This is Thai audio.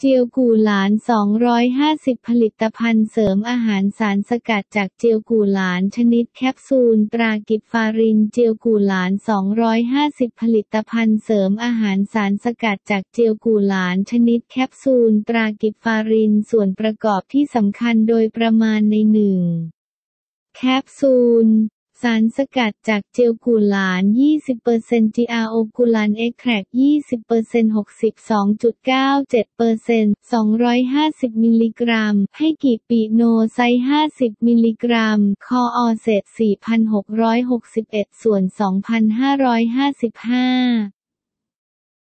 เจียวกูหลาน 250 ผลิตภัณฑ์เสริมอาหารสารสกัดจากเจียวกูหลานชนิดแคปซูล ตรากิฟฟาริน เจียวกูหลาน 250 ผลิตภัณฑ์เสริมอาหารสารสกัดจากเจียวกูหลานชนิดแคปซูล ตรากิฟฟาริน ส่วนประกอบที่สำคัญโดยประมาณในหนึ่งแคปซูล สารสกัดจากเจียวกูหลาน 20% GR โอกูลานเอ็กแครก20% 62.97% 250 มิลลิกรัม ให้กี่ปีโนไซ 50 มิลลิกรัม คออเศษ 4,661 ส่วน 2,555